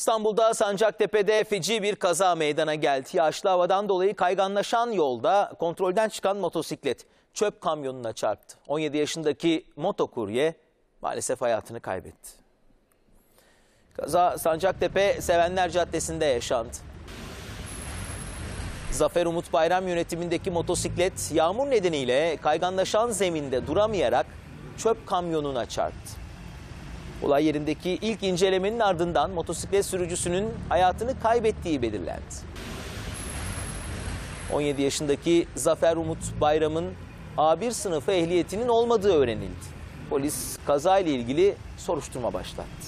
İstanbul'da Sancaktepe'de feci bir kaza meydana geldi. Yağışlı havadan dolayı kayganlaşan yolda kontrolden çıkan motosiklet çöp kamyonuna çarptı. 17 yaşındaki motokurye maalesef hayatını kaybetti. Kaza Sancaktepe Sevenler Caddesi'nde yaşandı. Zafer Umut Bayram yönetimindeki motosiklet yağmur nedeniyle kayganlaşan zeminde duramayarak çöp kamyonuna çarptı. Olay yerindeki ilk incelemenin ardından motosiklet sürücüsünün hayatını kaybettiği belirlendi. 17 yaşındaki Zafer Umut Bayram'ın A1 sınıfı ehliyetinin olmadığı öğrenildi. Polis kazayla ilgili soruşturma başlattı.